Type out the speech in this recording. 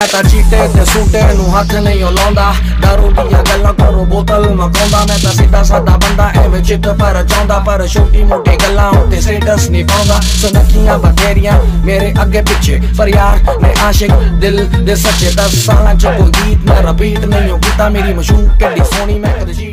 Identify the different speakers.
Speaker 1: ਤਾਂ ਚੀਟੇ ਤੇ ਸੂਟੇ ਨੂੰ ਹੱਥ ਨਹੀਂ ਲਾਉਂਦਾ। ਦਾਰੂ ਦੀਆਂ ਗੱਲਾਂ ਕਰੋ, ਬੋਤਲ ਮਕਾਉਂਦਾ ਮੈਂ ਤਾਂ ਸਿੱਧਾ ਸਾਦਾ ਬੰਦਾ, ਐਵੇਂ ਚਿੱਤ ਪਰ ਚਾਹੁੰਦਾ। ਪਰ ਛੋਟੀ ਮੋਟੀ ਗੱਲਾਂ ਉੱਤੇ ਸਟੇਟਸ ਨਹੀਂ ਪਾਉਂਦਾ। ਸੁਨੱਖੀਆਂ ਬਥੇਰੀਆਂ ਮੇਰੇ ਅੱਗੇ ਪਿੱਛੇ ਪਰ ਯਾਰ ਮੈਂ ਆਸ਼ਿਕ ਦਿਲ ਦੇ ਸੱਚੇ 10 ਸਾਲਾਂ ਚ ਕੋਈ ਗੀਤ ਮੈਂ ਰਿਪੀਟ ਨਹੀਂ ਕੀਤਾ। ਮੇਰੀ ਮਸ਼ਹੂਰ ਕਿੱਡੀ ਸੋਹਣੀ ਮੈਂ ਕਦੇ